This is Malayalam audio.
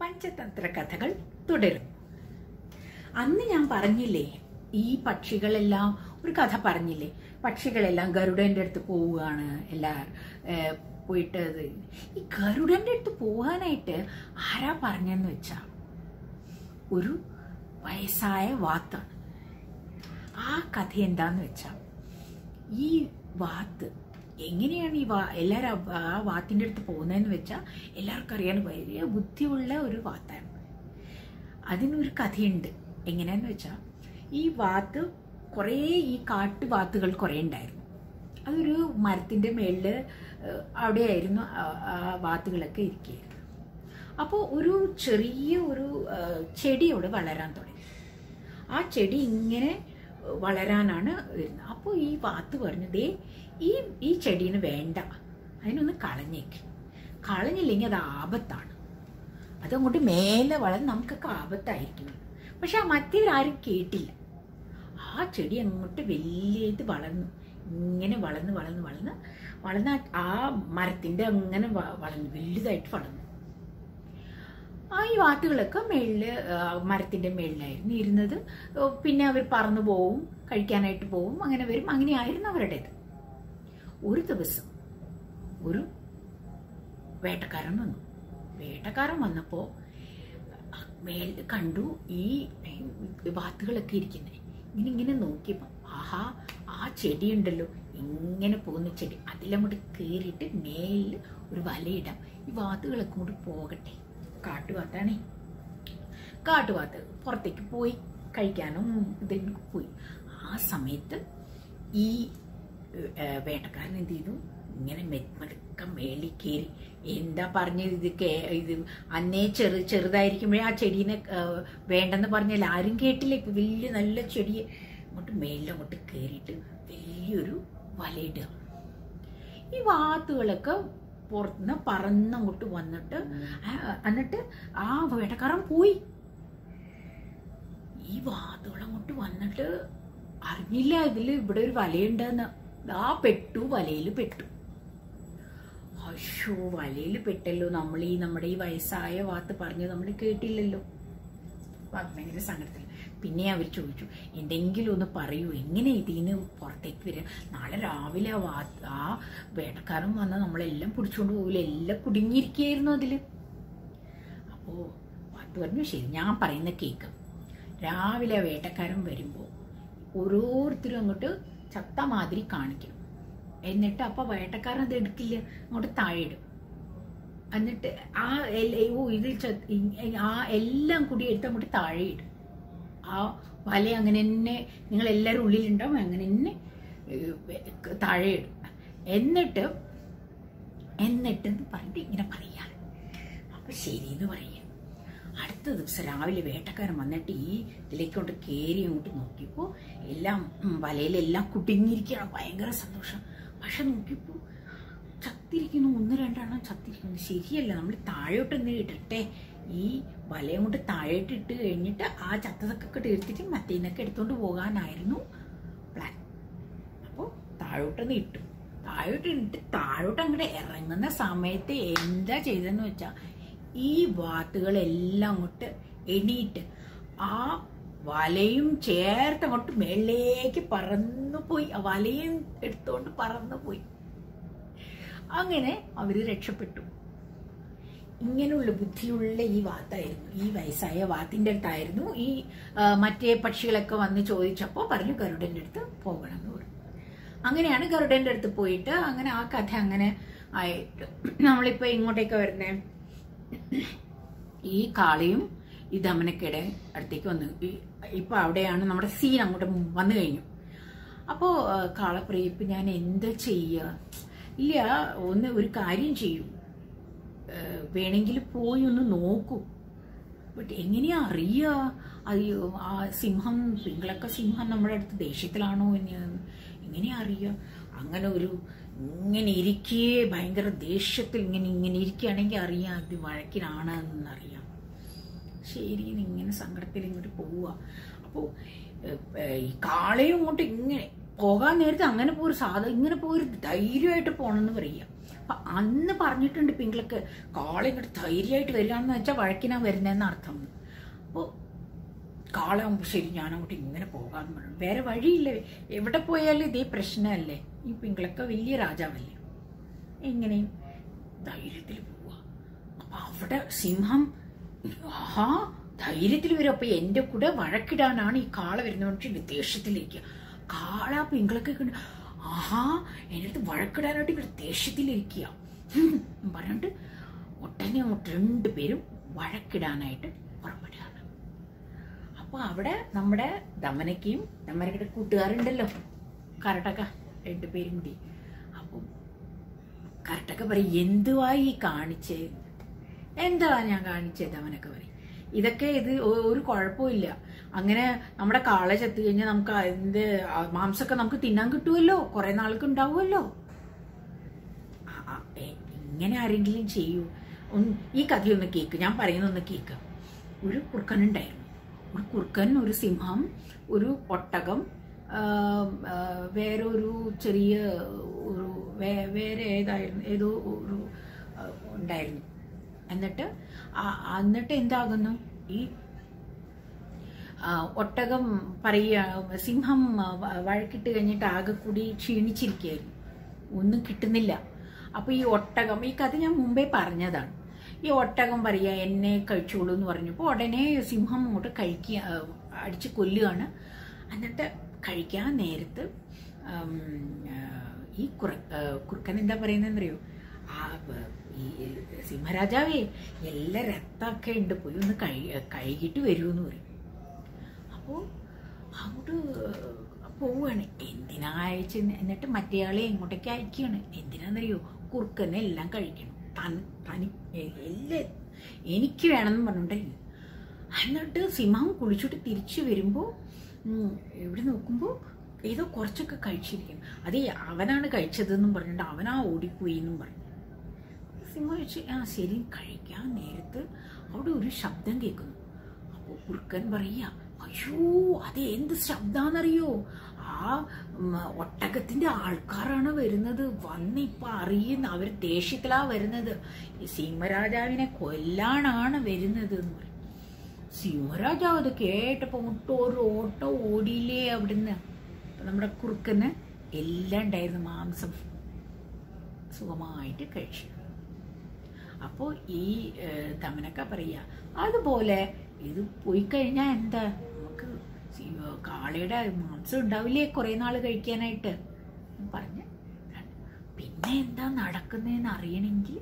പഞ്ചതന്ത്ര കഥകൾ തുടരും. അന്ന് ഞാൻ പറഞ്ഞില്ലേ ഈ പക്ഷികളെല്ലാം ഒരു കഥ പറഞ്ഞില്ലേ പക്ഷികളെല്ലാം ഗരുഡന്റെ അടുത്ത് പോവുകയാണ് എല്ലാ പോയിട്ട് ഈ ഗരുഡന്റെ അടുത്ത് പോകാനായിട്ട് ആരാ പറഞ്ഞെന്ന് വെച്ചാ ഒരു വയസ്സായ വാത്താണ് ആ കഥ എന്താന്ന് വെച്ചാ ഈ വാത്ത് എങ്ങനെയാണ് ഈ വാ എല്ലാവരും ആ വാത്തിന്റെ അടുത്ത് പോകുന്നതെന്ന് വെച്ചാൽ എല്ലാവർക്കും അറിയാൻ വലിയ ബുദ്ധിയുള്ള ഒരു വാത്താണ് അതിനൊരു കഥയുണ്ട്. എങ്ങനെയാന്ന് വെച്ചാൽ ഈ വാത്ത് കുറേ ഈ കാട്ടുവാത്തുകൾ കുറേ ഉണ്ടായിരുന്നു. അതൊരു മരത്തിന്റെ മേളിൽ അവിടെയായിരുന്നു ആ- വാത്തുകളൊക്കെ ഇരിക്കുകയായിരുന്നു അപ്പോൾ ഒരു ചെറിയ ഒരു ചെടി അവിടെ വളരാൻ തുടങ്ങി. ആ ചെടി ഇങ്ങനെ വളരാനാണ് വരുന്നത്. അപ്പോൾ ഈ വാത്ത് പറഞ്ഞു ദേ ഈ ഈ ചെടീന് വേണ്ട. അതിനൊന്ന് കളഞ്ഞേക്ക്. കളഞ്ഞില്ലെങ്കിൽ അത് ആപത്താണ്. അതങ്ങോട്ട് മേലെ വളർന്ന് നമുക്കൊക്കെ ആപത്തായിരിക്കും. പക്ഷെ ആ മറ്റേവരാരും കേട്ടില്ല. ആ ചെടി അങ്ങോട്ട് വലിയത് വളർന്നു. ഇങ്ങനെ വളർന്ന് വളർന്ന് വളർന്ന് വളർന്ന ആ മരത്തിന്റെ അങ്ങനെ വളർന്നു വലുതായിട്ട് വളർന്നു. ആ ഈ വാത്തുകളൊക്കെ മേളിൽ മരത്തിന്റെ മേളിലായിരുന്നു ഇരുന്നത്. പിന്നെ അവർ പറന്നു പോവും കഴിക്കാനായിട്ട് പോവും അങ്ങനെ വരും. അങ്ങനെയായിരുന്നു അവരുടേത്. ഒരു ദിവസം ഒരു വേട്ടക്കാരൻ വന്നു. വേട്ടക്കാരൻ വന്നപ്പോൾ മേൽ കണ്ടു ഈ വാത്തുകളൊക്കെ ഇരിക്കുന്നത് ഇങ്ങനെ ഇങ്ങനെ നോക്കിയപ്പോ ആഹാ ആ ചെടി ഉണ്ടല്ലോ ഇങ്ങനെ പോകുന്ന ചെടി. അതിലങ്ങോട്ട് കയറിയിട്ട് മേലിൽ ഒരു വലയിടാം. ഈ വാത്തുകളൊക്കെ കൂടി പോകട്ടെ. കാട്ടുവാത്താണേ. കാട്ടുവാത്ത് പുറത്തേക്ക് പോയി കഴിക്കാനും ഇതിന് പോയി. ആ സമയത്ത് ഈ വേട്ടക്കാരൻ എന്ത് ചെയ്തു? ഇങ്ങനെ മെത്മടുക്ക മേളി കയറി. എന്താ പറഞ്ഞത് ഇത് കേ ഇത് അന്നേ ചെറു ചെറുതായിരിക്കുമ്പോഴേ ആ ചെടീനെ വേണ്ടെന്ന് പറഞ്ഞാൽ ആരും കേട്ടില്ല? ഇപ്പൊ വലിയ നല്ല ചെടിയെ. അങ്ങോട്ട് മേളിൽ അങ്ങോട്ട് കയറിയിട്ട് വലിയൊരു വലയിടുക. ഈ വാത്തുകളൊക്കെ പുറത്തുനിന്ന് പറന്നങ്ങോട്ട് വന്നിട്ട് എന്നിട്ട് ആ വേട്ടക്കാരൻ പോയി. ഈ വാത്തുകളങ്ങോട്ട് വന്നിട്ട് അറിഞ്ഞില്ല ഇതിൽ ഇവിടെ ഒരു വലയുണ്ടെന്ന്. ആ പെട്ടു വലയിൽ പെട്ടു. അശോ വലയിൽ പെട്ടല്ലോ. നമ്മൾ ഈ നമ്മുടെ ഈ വയസ്സായ വാത്ത് പറഞ്ഞു നമ്മൾ കേട്ടില്ലല്ലോ. ഭയങ്കര സങ്കടത്തിൽ പിന്നെ അവർ ചോദിച്ചു എന്തെങ്കിലും ഒന്ന് പറയൂ. എങ്ങനെ ഇതിന്ന് പുറത്തേക്ക് വരിക? നാളെ രാവിലെ ആ വാ ആ വേട്ടക്കാരൻ വന്ന നമ്മളെല്ലാം പിടിച്ചോണ്ട് പോകില്ല എല്ലാം കുടുങ്ങിയിരിക്കുകയായിരുന്നു അതിൽ. അപ്പോ വാത്ത് പറഞ്ഞു ശരി ഞാൻ പറയുന്ന കേക്ക്. രാവിലെ വേട്ടക്കാരൻ വരുമ്പോ ഓരോരുത്തരും അങ്ങോട്ട് ചത്ത മാതിരി കാണിക്കും. എന്നിട്ട് അപ്പൊ വേട്ടക്കാരൻ അത് എടുക്കില്ല. അങ്ങോട്ട് താഴെ ഇടും എന്നിട്ട് ആ ഓ ഇതിൽ ആ എല്ലാം കൂടി എടുത്ത് അങ്ങോട്ട് താഴെ ഇടും ആ വല അങ്ങനെ തന്നെ നിങ്ങൾ എല്ലാവരും ഉള്ളിലുണ്ടാവും. അങ്ങനെ തന്നെ താഴെയിടും. എന്നിട്ട് എന്നിട്ട് എന്ന് പറഞ്ഞിട്ട് ഇങ്ങനെ പറയാ. അപ്പൊ ശരി എന്ന് പറയാ. അടുത്ത ദിവസം രാവിലെ വേട്ടക്കാരൻ വന്നിട്ട് ഈ ഇതിലേക്കോട്ട് കയറി അങ്ങോട്ട് നോക്കിയപ്പോ എല്ലാം വലയിലെല്ലാം കുടുങ്ങിയിരിക്കുകയാണ്. ഭയങ്കര സന്തോഷം. പക്ഷെ നോക്കിയപ്പോ ചത്തിരിക്കുന്നു. ഒന്ന് രണ്ടെണ്ണം ചത്തിരിക്കുന്നു. ശരിയല്ല നമ്മൾ താഴോട്ട് എന്ത് ഇടട്ടെ. ഈ വലയും കൊണ്ട് താഴോട്ട് ഇട്ട് കഴിഞ്ഞിട്ട് ആ ചത്തതൊക്കെ എടുത്തിട്ട് മറ്റേനൊക്കെ എടുത്തോണ്ട് പോകാനായിരുന്നു പ്ലാൻ അപ്പോൾ താഴോട്ടൊന്ന് ഇട്ടു. താഴോട്ട് ഇട്ട് താഴോട്ട് അങ്ങോട്ട് ഇറങ്ങുന്ന സമയത്ത് എന്താ ചെയ്തെന്ന് വെച്ചാ ഈ വാത്തുകളെല്ലാം അങ്ങോട്ട് എണീറ്റ് ആ വലയും ചേർത്ത് അങ്ങോട്ട് മേളിലേക്ക് പറന്നു പോയി. ആ വലയും എടുത്തുകൊണ്ട് പറന്നു പോയി. അങ്ങനെ അവർ രക്ഷപ്പെട്ടു. ഇങ്ങനെയുള്ള ബുദ്ധിയുള്ള ഈ വാത്തായിരുന്നു. ഈ വയസ്സായ വാത്തിന്റെ അടുത്തായിരുന്നു. ഈ മറ്റേ പക്ഷികളൊക്കെ വന്ന് ചോദിച്ചപ്പോൾ പറഞ്ഞു ഗരുഡന്റെ അടുത്ത് പോകണം എന്ന് പറഞ്ഞു. അങ്ങനെയാണ് ഗരുഡന്റെ അടുത്ത് പോയിട്ട് അങ്ങനെ ആ കഥ അങ്ങനെ ആയിട്ട്. നമ്മളിപ്പോ ഇങ്ങോട്ടേക്ക് വരുന്നേ? ഈ കാളിയും ഈ ധമനക്കയുടെ അടുത്തേക്ക് വന്നു ഇപ്പൊ അവിടെയാണ് നമ്മുടെ സീൻ അങ്ങോട്ട് വന്നു കഴിഞ്ഞു. അപ്പോ കാളപ്രിയ ഇപ്പൊ ഞാൻ എന്താ ചെയ്യുക ഇല്ല ഒന്ന് ഒരു കാര്യം ചെയ്യൂ. വേണമെങ്കിൽ പോയി ഒന്ന് നോക്കൂ. ബട്ട് എങ്ങനെയാ അറിയുക അയ്യോ ആ സിംഹം പിങ്കളക്ക സിംഹം നമ്മുടെ അടുത്ത് ദേഷ്യത്തിലാണോ എന്ന്? എങ്ങനെയാ അറിയുക അങ്ങനെ ഒരു ഇങ്ങനെ ഇരിക്കേ ഭയങ്കര ദേഷ്യത്തിൽ ഇങ്ങനെ ഇങ്ങനെ ഇരിക്കുകയാണെങ്കിൽ അറിയാം അത് വഴക്കിനാണ് എന്നറിയാം. ശരി ഇങ്ങനെ സങ്കടത്തിൽ ഇങ്ങോട്ട് പോവുക. അപ്പോൾ ഈ കാളയും ഇങ്ങോട്ട് ഇങ്ങനെ പോകാൻ നേരത്തെ അങ്ങനെ പോയൊരു സാധനം ഇങ്ങനെ പോയൊരു ധൈര്യമായിട്ട് പോകണമെന്ന് പറയുക. അപ്പൊ അന്ന് പറഞ്ഞിട്ടുണ്ട് പിങ്കിളക്ക് കാളെ ഇങ്ങോട്ട് ധൈര്യമായിട്ട് വരികയാണെന്ന് വെച്ചാൽ വഴക്കിനാ വരുന്നതെന്ന് അർത്ഥം. അപ്പോൾ കാളാകുമ്പോൾ ശരി ഞാനങ്ങോട്ട് ഇങ്ങനെ പോകാന്ന് പറഞ്ഞു. വേറെ വഴിയില്ല. എവിടെ പോയാലും ഇതേ പ്രശ്നമല്ലേ? ഈ പിങ്കളൊക്കെ വലിയ രാജാവല്ലേ? എങ്ങനെയും ധൈര്യത്തിൽ പോവുക അപ്പൊ അവിടെ സിംഹം ആ ധൈര്യത്തിൽ വരും. അപ്പൊ എന്റെ കൂടെ വഴക്കിടാനാണ് ഈ കാള വരുന്നവർക്ക് ദേഷ്യത്തിലേക്ക് കാള പിങ്കളൊക്കെ കണ്ട് ആഹാ എന്റെ അടുത്ത് വഴക്കിടാനായിട്ട് ഇവിടെ ദേഷ്യത്തിലിരിക്കുക പറഞ്ഞിട്ട് ഒട്ടനെ അങ്ങോട്ട് രണ്ടുപേരും വഴക്കിടാനായിട്ട് പുറപ്പെടുകയാണ് അപ്പൊ അവിടെ നമ്മുടെ ദമനയ്ക്കും ദമനയുടെ കൂട്ടുകാരുണ്ടല്ലോ. കരട്ടക്ക രണ്ടു പേരും കൂടി. അപ്പം കരട്ടക്ക പറയും എന്തുവാ ഈ കാണിച്ചേ? എന്താ ഞാൻ കാണിച്ചേ? ദമനക്ക പറയും. ഇതൊക്കെ ഇത് ഒരു കുഴപ്പമില്ല അങ്ങനെ നമ്മുടെ കാള ചത്തു കഴിഞ്ഞാൽ നമുക്ക് അതിന്റെ മാംസമൊക്കെ നമുക്ക് തിന്നാൻ കിട്ടുമല്ലോ കുറെ നാൾക്ക് ഉണ്ടാവുമല്ലോ. ഇങ്ങനെ ആരെങ്കിലും ചെയ്യൂ. ഈ കഥയൊന്ന് കേക്ക്. ഞാൻ പറയുന്നൊന്ന് കേക്ക്. ഒരു കുറുക്കനുണ്ടായിരുന്നു. ഒരു കുറുക്കൻ ഒരു സിംഹം ഒരു ഒട്ടകം വേറെ ഒരു ചെറിയ ഒരു വേറെ ഏതായിരുന്നു ഏതോ ഒരു ഉണ്ടായിരുന്നു. എന്നിട്ട് എന്നിട്ട് എന്താകുന്നു? ഈ ഒട്ടകം പറയുക സിംഹം വഴക്കിട്ട് കഴിഞ്ഞിട്ട് ആകെ കൂടി ക്ഷീണിച്ചിരിക്കുകയായിരുന്നു. ഒന്നും കിട്ടുന്നില്ല. അപ്പൊ ഈ ഒട്ടകം ഈ കഥ ഞാൻ മുമ്പേ പറഞ്ഞതാണ്. ഈ ഒട്ടകം പറയുക എന്നെ കഴിച്ചോളൂ എന്ന് പറഞ്ഞപ്പോൾ ഉടനെ സിംഹം അങ്ങോട്ട് കഴിക്കുക അടിച്ച് കൊല്ലുകയാണ്. എന്നിട്ട് കഴിക്കാൻ നേരത്ത് ഈ കുറ കുറുക്കൻ എന്താ പറയുന്നതെന്നറിയോ? ആ ഈ സിംഹരാജാവേ എല്ലാ രക്തമൊക്കെ ഉണ്ട് പോയി ഒന്ന് കഴി കഴുകിയിട്ട് വരൂന്ന് പറയും. അപ്പോൾ അങ്ങോട്ട് പോവുകയാണ്. എന്തിനാ അയച്ച് എന്നിട്ട് മറ്റേയാളെ എങ്ങോട്ടേക്ക് അയക്കുകയാണ്. എന്തിനാണെന്നറിയോ കുറുക്കനെ എല്ലാം കഴിക്കണം. തനി എല്ലാം എനിക്ക് വേണമെന്ന് പറഞ്ഞിട്ടുണ്ടായിരുന്നു എന്നിട്ട് സിംഹം കുളിച്ചിട്ട് തിരിച്ചു വരുമ്പോൾ എവിടെ നോക്കുമ്പോൾ ഏതോ കുറച്ചൊക്കെ കഴിച്ചിരിക്കും അതേ അവനാണ് കഴിച്ചതെന്നും പറഞ്ഞിട്ട് അവനാ ഓടിപ്പോയി എന്നും പറഞ്ഞു. സിംഹം ചോദിച്ചു ആ ശരി കഴിക്കാൻ നേരത്ത്. അവിടെ ഒരു ശബ്ദം കേൾക്കുന്നു. അപ്പോൾ കുറുക്കൻ പറയുക അയ്യോ അത് എന്ത് ശബ്ദാന്നറിയോ? ആ ഒട്ടകത്തിന്റെ ആൾക്കാരാണ് വരുന്നത്. വന്ന് ഇപ്പൊ അറിയുന്ന അവർ ദേഷ്യത്തിലാ വരുന്നത്. ഈ സിംഹരാജാവിനെ കൊല്ലാനാണ് വരുന്നത് എന്ന് പറയും. സിംഹരാജാവ് അത് കേട്ടപ്പോ ഒരു ഓട്ടോ ഓടിയില്ലേ അവിടുന്ന്? നമ്മുടെ കുറുക്കന് എല്ലാം ഉണ്ടായിരുന്നു മാംസം. സുഖമായിട്ട് കഴിച്ചു. അപ്പോൾ ഈ തമനക്ക പറയുക അതുപോലെ ഇത് പോയി കഴിഞ്ഞാൽ എന്താ? കാളയുടെ മാംസം ഉണ്ടാവില്ലേ കുറെ നാൾ കഴിക്കാനായിട്ട്? പറഞ്ഞ്. പിന്നെ എന്താ നടക്കുന്നതെന്ന് അറിയണമെങ്കിൽ